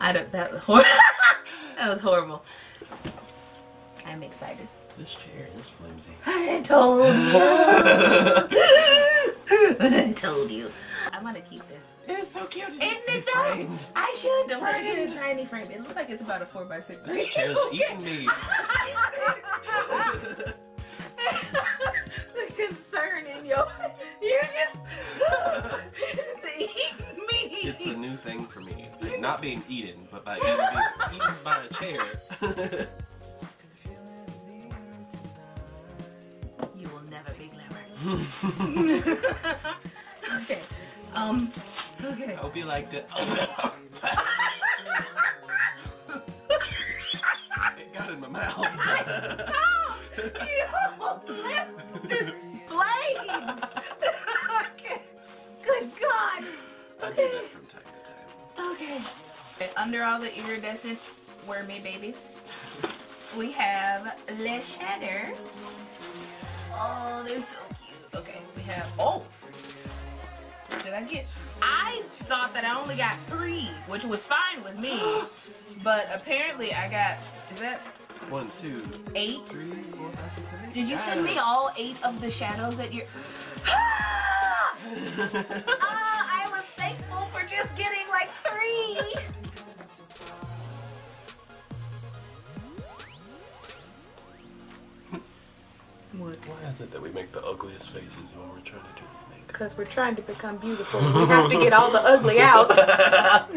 I don't. That was hor- That was horrible. I'm excited. This chair is flimsy. I told you. I told you. I'm gonna keep this. It's so cute. Isn't it though? I should. I'm gonna get a tiny frame. It looks like it's about a four by six. This chair's eating me. the concern in your you just. It's a new thing for me. Not being eaten, but by eating, being eaten by a chair. You will never be clever. okay. Um. Okay. I hope you liked it. it got in my mouth. You almost left Okay. And under all the iridescent wormy babies, we have Les Shatters. Oh, they're so cute. Okay, we have. Oh! Did I get. I thought that I only got three, which was fine with me. But apparently I got. Is that One, two, eight? three, four, five, six, seven, eight. Did you send me all eight of the shadows that you're. Ah! What? Why is it that we make the ugliest faces when we're trying to do this makeup? Because we're trying to become beautiful. We have to get all the ugly out.